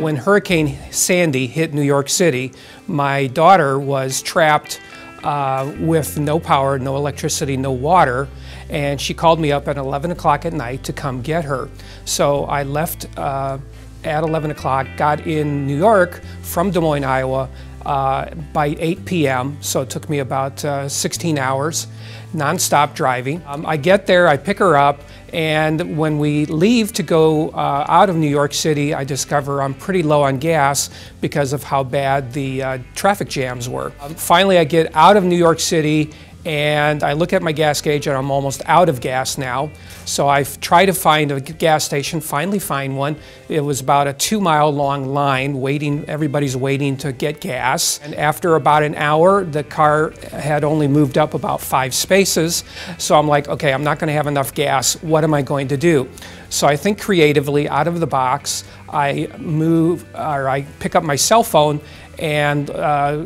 when Hurricane Sandy hit New York City, my daughter was trapped uh, with no power, no electricity, no water, and she called me up at 11 o'clock at night to come get her. So I left uh, at 11 o'clock, got in New York from Des Moines, Iowa, uh, by 8 p.m., so it took me about uh, 16 hours, nonstop driving. Um, I get there, I pick her up, and when we leave to go uh, out of New York City, I discover I'm pretty low on gas because of how bad the uh, traffic jams were. Um, finally, I get out of New York City and I look at my gas gauge and I'm almost out of gas now. So I try to find a gas station, finally find one. It was about a two mile long line waiting, everybody's waiting to get gas. And after about an hour, the car had only moved up about five spaces. So I'm like, okay, I'm not gonna have enough gas. What am I going to do? So I think creatively out of the box, I move, or I pick up my cell phone and uh,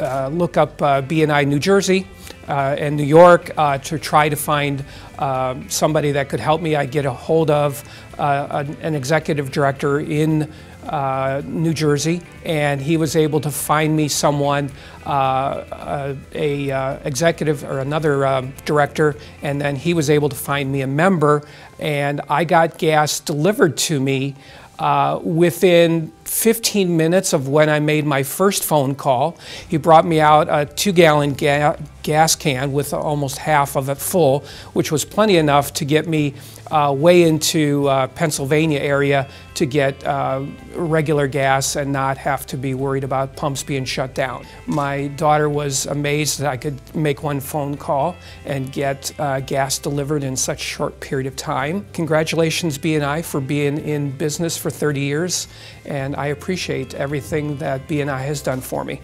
uh, look up uh, BNI New Jersey uh, in New York uh, to try to find uh, somebody that could help me. I get a hold of uh, an, executive director in uh, New Jersey, and he was able to find me someone, a, executive or another director, and then he was able to find me a member, and I got gas delivered to me uh, within 15 minutes of when I made my first phone call, he brought me out a two gallon ga gas can with almost half of it full, which was plenty enough to get me uh, way into uh, Pennsylvania area to get uh, regular gas and not have to be worried about pumps being shut down. My daughter was amazed that I could make one phone call and get uh, gas delivered in such a short period of time. Congratulations BNI for being in business for 30 years and I appreciate everything that BNI has done for me.